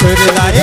तोर आए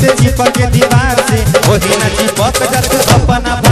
से चिपके दीवार से। वही न चिपक जत अपना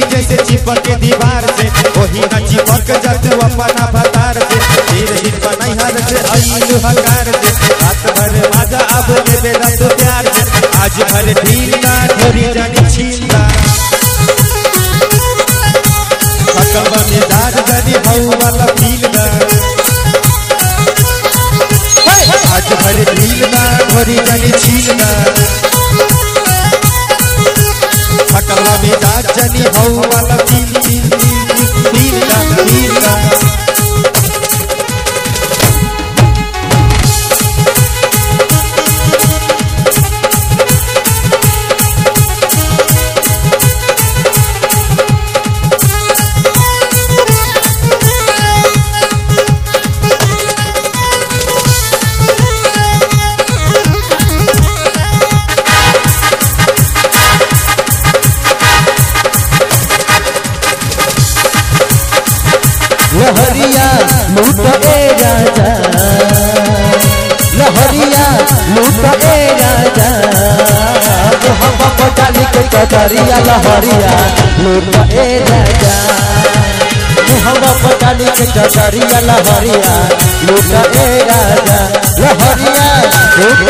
लड़की जैसे चिपक दीवार से, वही न चिपक जात अपना भतार से। धीरे ही बनैहर से अइल हकार से। रात भर मज़ा अब ये रत प्यार से। आज भर ढील ना ढोरी जानी छी। लूट राजा। लहरिया लूट ए राजा डाली के चचरिया लहरिया लूट ए राजा डाली के चचरिया लहरिया लूट राजा। लहरिया लूट